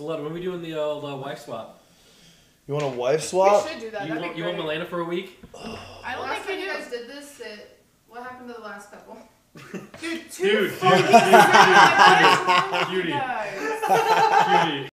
Celeste, when are we doing the old uh, wife swap? You want a wife swap? We should do that. You That'd want, be you great. want Malena for a week? I don't Last think time you you do. guys did this, it, what happened to the last couple? Dude, two Dude, dude, fucking dude, dude, dude, dude. wrong Cutie. Cutie.